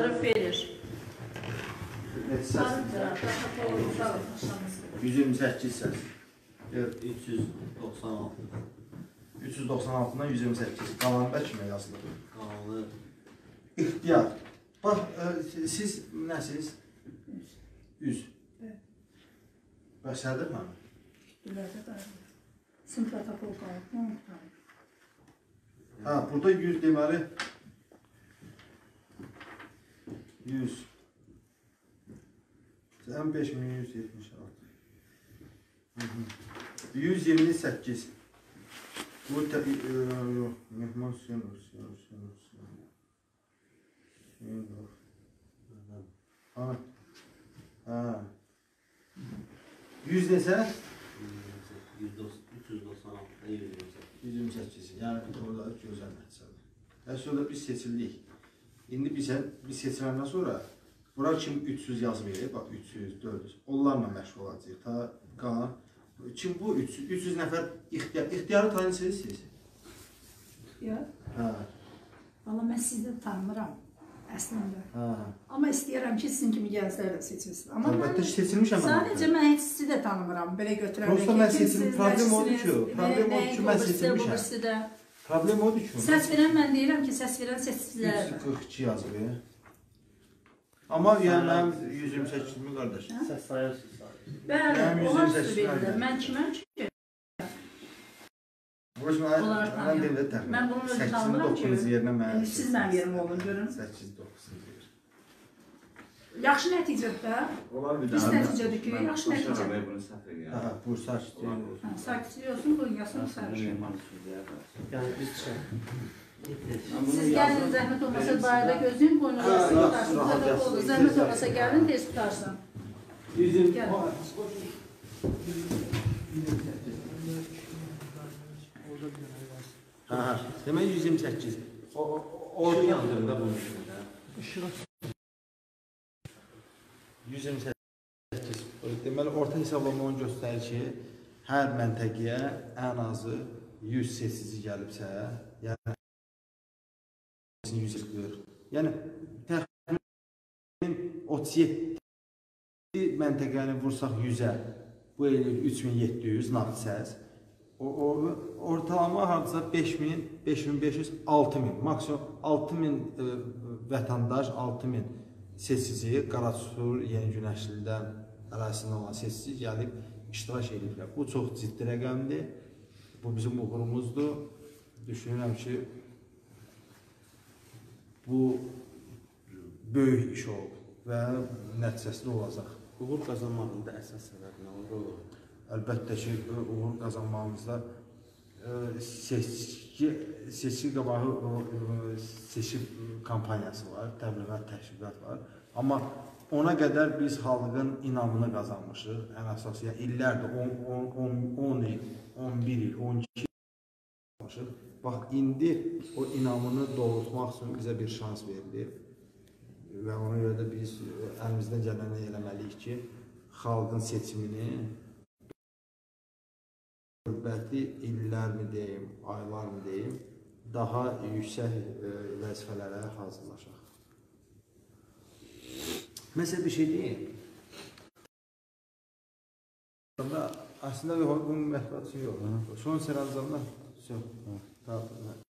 Verir. Neçə səs? 128 səs. Gör, 396 396-dan 128. Qalanında kimə yazılır? qanalı İxtiyar. Bax, ə, siz nəsiz? Üz. Bəşərdir mən. Sınıf protokol qalıb, onu qurtarıb. Ha, burada 100 deməli 100 Sən 5176 Hı -hı. 128 Bu tə, e, yox, Mehman Hüseynov, Hüseynov, Hüseynov, Hüseynov. Hüseynov. Ha. Ha. 100 neçə? 396 128 128. Yəni orada gözəl nəticədir. Əslində biz seçildik. İndi bizə biz seçiləndən sonra bura kim 300 yazıb verir, bax 300, 400. Onlarla məşğul olacağıq. Ta qalan kim bu 300 300 nəfər ixtiyar ixtiyarı tanıyırsınız siz? Yox, Hə. valla mən sizi də tanımıram əslində. Hə. Amma istəyirəm ki, sizin kimi gənclər də seçilsin. Amma Əlbəttə mən seçilmişəm mən. sadəcə mən heç sizi də tanımıram. Belə götürəndə Prosta mən seçilim. Problem odur ki, problem odur ki, mən seçilmişəm. Problem odur ki. Səs verən mən deyirəm ki, səs verən seçicilərdir. 342 yazıb. e. Amma yəni mənim 128 min qardaş. Səs sayırsınız. Bəli, onlar seçicilərdir. verirlər. Mən kiməm ki? Burası mən mən də təxmin. Mən bunu özü tanımıram ki. 9 yerinə mən. Siz mənim yerim olun, görün. 8 9 yer. Yaxşı nəticədir də. Olar bir Pis daha. nəticədir ki, yaxşı nəticədir. bunu səhv edir. Hə, Bursa açdı. Hə, Sakitçilik olsun, bu yazın sarışın. Yəni biz çıxaq. Siz gəlin, zəhmət olmasa bayırda gözləyin, arasını yaxşı, tutarsın. rahat, Zəhmət olmasa, zəhmət olmasa gəlin, tez tutarsın. Bizim. Hə, hə. Demək 128. O o o Orada yandırında bunu düşünürəm. 128. Deməli orta hesablama onu göstərir ki, hər məntəqəyə ən azı 100 seçici gəlibsə, yəni 100 çıxır. Yəni təxminən 37 məntəqəni vursaq 100-ə, bu eləyir 3700 nağd səs. O, o ortalama hardasa 5000, 5500, 6000, maksimum 6000 e, vətəndaş, 6000 seçici Qaraçur, Yeni Günəşlidən ərazisində olan seçici gəlib iştirak ediblər. Bu çox ciddi rəqəmdir. Bu bizim uğurumuzdur. Düşünürəm ki, bu böyük iş olub və nəticəsi də olacaq. Uğur qazanmağın da əsas səbəbi nə olur? Əlbəttə ki, uğur qazanmağımızda seçki seçki qabağı e, seçim kampaniyası var, təbliğat, təşviqat var. Amma ona qədər biz xalqın inamını qazanmışıq. Ən əsası yəni illərdir 10 10 10 il, 11 il, 12 il qazanmışıq. Bax indi o inamını doğrultmaq üçün bizə bir şans verilib və ona görə də biz əlimizdən gələni eləməliyik ki, xalqın seçimini növbəti illərmi deyim, aylarmı deyim, daha yüksək e, vəzifələrə hazırlaşaq. Məsələn bir şey deyim. Əslində yox, bunun mətbuatı yox. Son sərəncamda, tamam.